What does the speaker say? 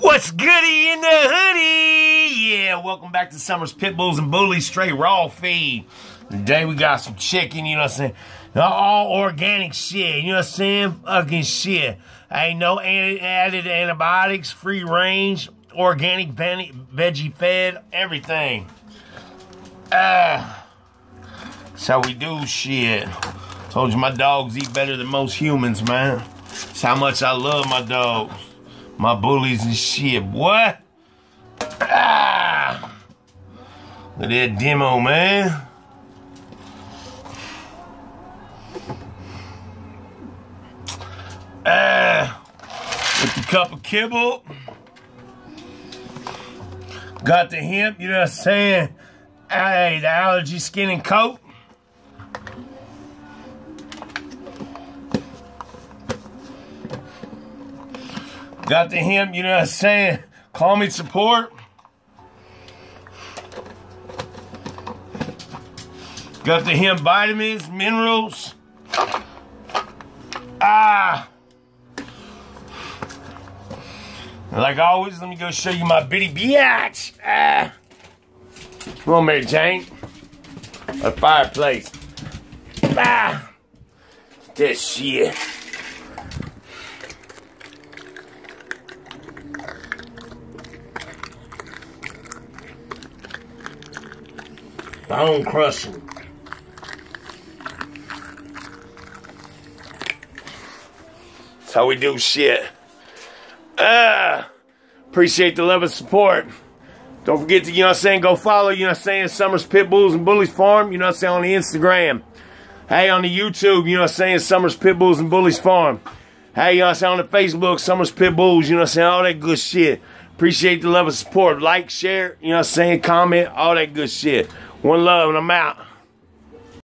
What's goody in the hoodie? Yeah, welcome back to Summer's Pit Bulls and Bullies Straight Raw Feed. Today we got some chicken, you know what I'm saying? All organic shit, you know what I'm saying? Fucking shit. Ain't no added antibiotics, free range, organic veggie fed, everything. Uh, that's how we do shit. Told you my dogs eat better than most humans, man. That's how much I love my dogs. My bullies and shit. What? Ah! Look at that demo, man. Ah! With the cup of kibble. Got the hemp, you know what I'm saying? Hey, the allergy skin and coat. Got the him, you know what I'm saying? Call me support. Got the him vitamins, minerals. Ah. Like always, let me go show you my bitty biatch. Ah. Come on, Mary Jane. A fireplace. Ah. This shit. Bone crushing. That's how we do shit. Ah, appreciate the love and support. Don't forget to, you know what I'm saying, go follow, you know what I'm saying, Summers Pit Bulls and Bullies Farm, you know what I'm saying, on the Instagram. Hey, on the YouTube, you know what I'm saying, Summers Pit Bulls and Bullies Farm. Hey, you know what I'm saying, on the Facebook, Summers Pit Bulls, you know what I'm saying, all that good shit. Appreciate the love and support. Like, share, you know what I'm saying, comment, all that good shit. One love, and I'm out.